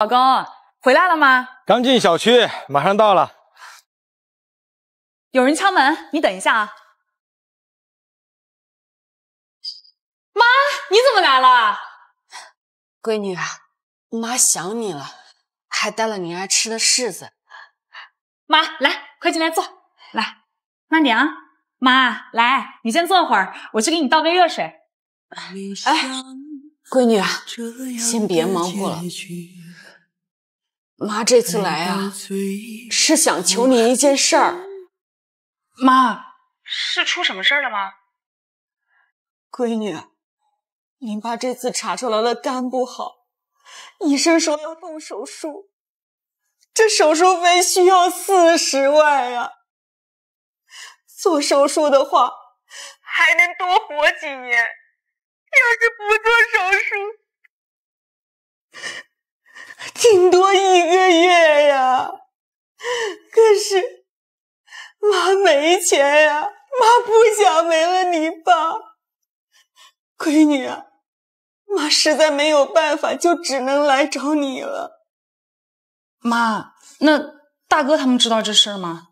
老公回来了吗？刚进小区，马上到了。有人敲门，你等一下啊。妈，你怎么来了？闺女啊，妈想你了，还带了你爱吃的柿子。妈，来，快进来坐。来，慢点啊。妈，来，你先坐会儿，我去给你倒杯热水。哎，闺女啊，先别忙活了。妈这次来啊，是想求你一件事儿。妈，是出什么事儿了吗？闺女，您爸这次查出来了肝不好，医生说要动手术，这手术费需要四十万呀。做手术的话，还能多活几年。要是不做手术，顶多一个月呀。可是妈没钱呀，妈不想没了你爸。闺女啊，妈实在没有办法，就只能来找你了。妈，那大哥他们知道这事儿吗？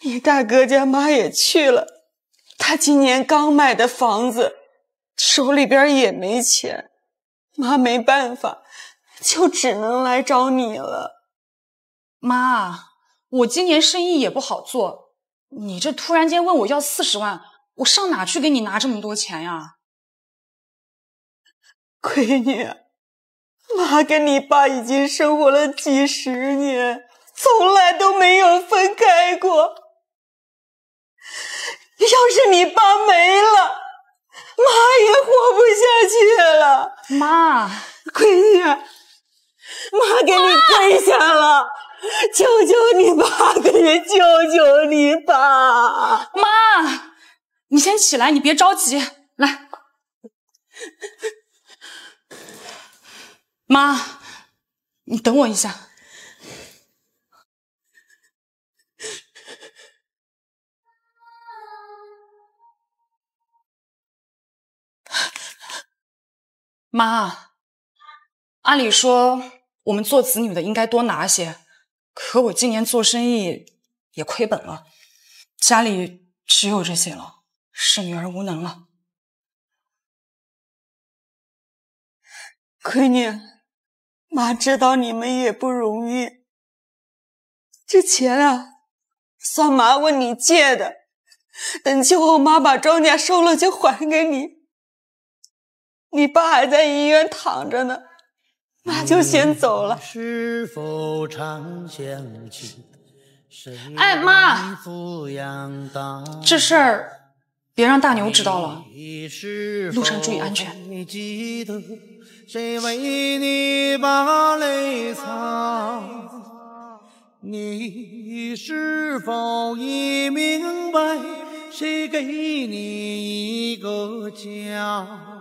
你大哥家妈也去了，他今年刚买的房子，手里边也没钱，妈没办法，就只能来找你了。妈，我今年生意也不好做，你这突然间问我要四十万，我上哪去给你拿这么多钱呀？闺女，妈跟你爸已经生活了几十年，从来都没有分开过。要是你爸没了，妈也活不下去了。妈，闺女，妈给你跪下了，求求你爸，可以救救你爸。妈，你先起来，你别着急，来。妈，你等我一下。妈，按理说我们做子女的应该多拿些，可我今年做生意也亏本了，家里只有这些了，是女儿无能了。闺女，妈知道你们也不容易，这钱啊，算妈问你借的，等秋后妈把庄稼收了就还给你。你爸还在医院躺着呢，妈就先走了。是否常想起哎，妈，这事儿别让大牛知道了，路上注意安全。谁为你把泪擦你是否已明白，谁给你一个家？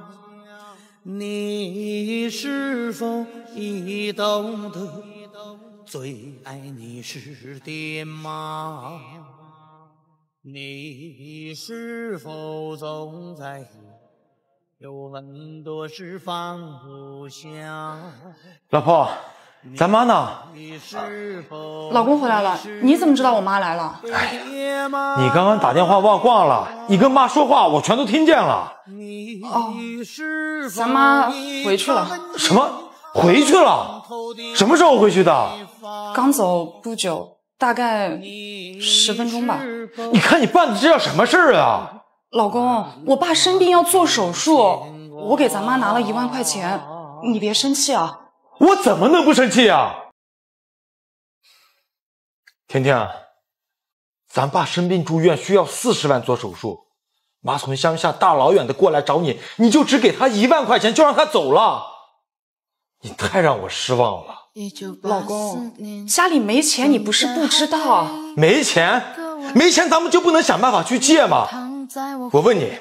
你是否已懂得，最爱你是爹妈？你是否总在意，有很多事放不下？老婆。咱妈呢？老公回来了，你怎么知道我妈来了？哎你刚刚打电话忘挂了，你跟妈说话我全都听见了。哦，咱妈回去了。什么？回去了？什么时候回去的？刚走不久，大概十分钟吧。你看你办的这叫什么事儿啊？老公，我爸生病要做手术，我给咱妈拿了一万块钱，你别生气啊。我怎么能不生气呀？甜甜，咱爸生病住院需要四十万做手术，妈从乡下大老远的过来找你，你就只给他一万块钱就让他走了，你太让我失望了。老公，家里没钱，你不是不知道。没钱，没钱，咱们就不能想办法去借吗？我问你，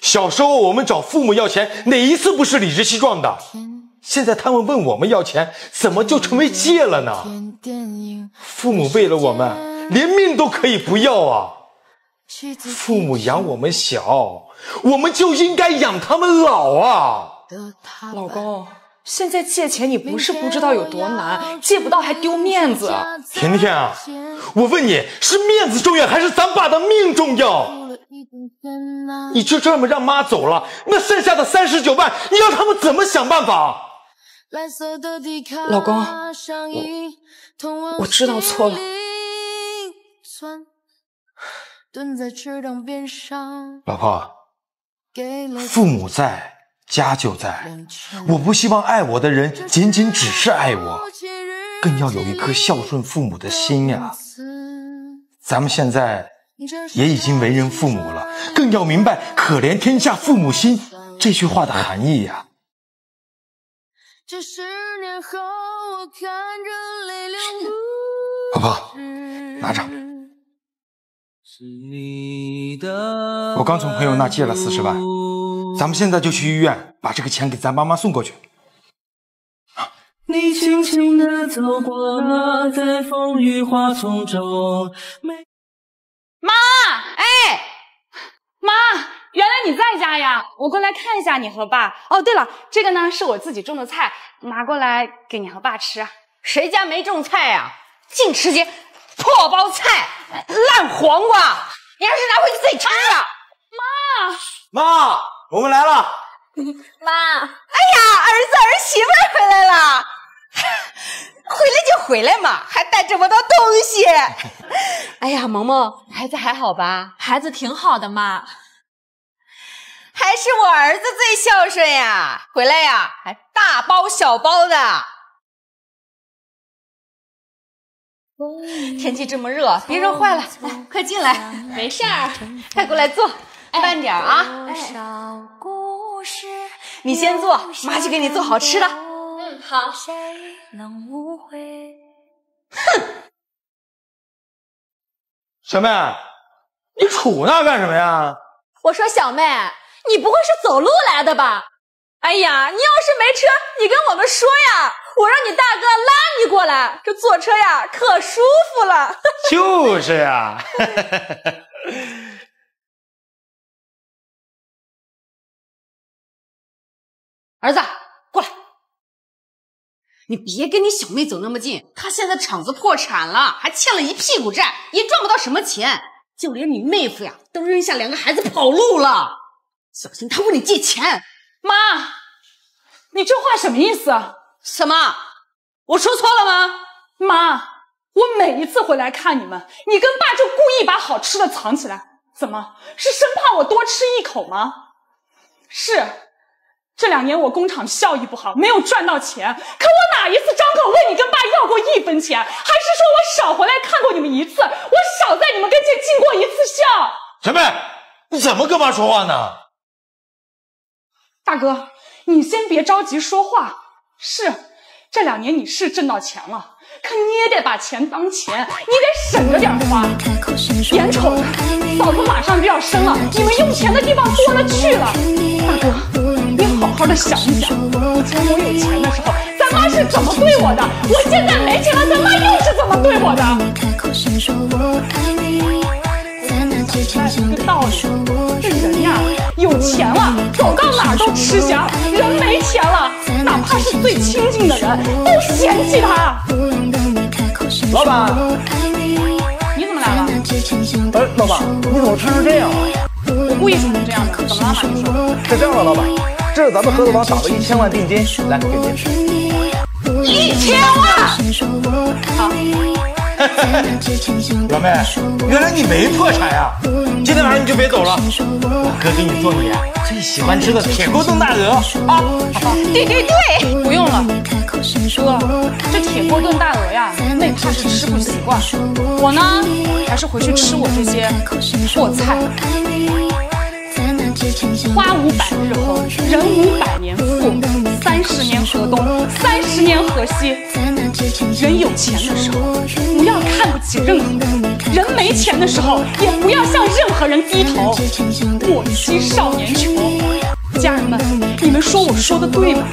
小时候我们找父母要钱，哪一次不是理直气壮的？现在他们问我们要钱，怎么就成为借了呢？父母为了我们，连命都可以不要啊！父母养我们小，我们就应该养他们老啊！老公，现在借钱你不是不知道有多难，借不到还丢面子。甜甜啊，我问你是面子重要还是咱爸的命重要？你就这么让妈走了，那剩下的三十九万，你让他们怎么想办法？老公，我我知道错了。老婆，父母在，家就在。我不希望爱我的人仅仅只是爱我，更要有一颗孝顺父母的心呀。咱们现在也已经为人父母了，更要明白“可怜天下父母心”这句话的含义呀。老婆，拿着。我刚从朋友那借了四十万，咱们现在就去医院把这个钱给咱妈妈送过去。你轻轻地走过了，在风雨花丛中。妈，哎，妈，在家呀！我过来看一下你和爸。哦，对了，这个呢是我自己种的菜，拿过来给你和爸吃。谁家没种菜呀？净吃些。破包菜、烂黄瓜，你还是拿回去自己吃啊！妈妈，我们来了。妈，哎呀，儿子儿媳妇回来了，回来就回来嘛，还带这么多东西。哎呀，萌萌，孩子还好吧？孩子挺好的嘛，还是我儿子最孝顺呀，回来呀还大包小包的。天气这么热，别热坏了，来，快进来。没事儿，快过来坐，慢点啊。你先坐，妈去给你做好吃的。嗯，好。哼，小妹，你杵那干什么呀？我说小妹，你不会是走路来的吧？哎呀，你要是没车，你跟我们说呀，我让你大哥拉你过来。这坐车呀，可舒服了。就是呀。儿子，过来，你别跟你小妹走那么近。她现在厂子破产了，还欠了一屁股债，也赚不到什么钱，就连你妹夫呀，都扔下两个孩子跑路了。小心他问你借钱。妈，你这话什么意思？什么？我说错了吗？妈，我每一次回来看你们，你跟爸就故意把好吃的藏起来，怎么是生怕我多吃一口吗？是，这两年我工厂效益不好，没有赚到钱，可我哪一次张口问你跟爸要过一分钱？还是说我少回来看过你们一次，我少在你们跟前尽过一次孝？小妹，你怎么跟妈说话呢？大哥，你先别着急说话。是，这两年你是挣到钱了，可你也得把钱当钱，你得省着点花。眼瞅着嫂子马上就要生了，你们用钱的地方多了去了。大哥，你好好的想一想，以前我有钱的时候，咱妈是怎么对我的？我现在没钱了，咱妈又是怎么对我的？这个道理，这人呀，有钱了，走到哪儿都吃香；人没钱了，哪怕是最亲近的人都嫌弃他。老板，你怎么来了？哎，老板，你怎么穿成这样啊？我故意穿成这样的，怎么了，马秘书？是这样的，老板，这是咱们合作方打的一千万定金，来给您。一千万，好。老妹，原来你没破产呀！今天晚上你就别走了，我哥给你做你最喜欢吃的铁锅炖大鹅啊！对对对，不用了，哥，这铁锅炖大鹅呀，妹怕是吃不习惯。我呢，还是回去吃我这些破菜。花无百日红，人无百年富，三十年河东，三十年河西。人有钱的时候，不要看不起任何人；人没钱的时候，也不要向任何人低头。莫欺少年穷。家人们，你们说我说的对吗？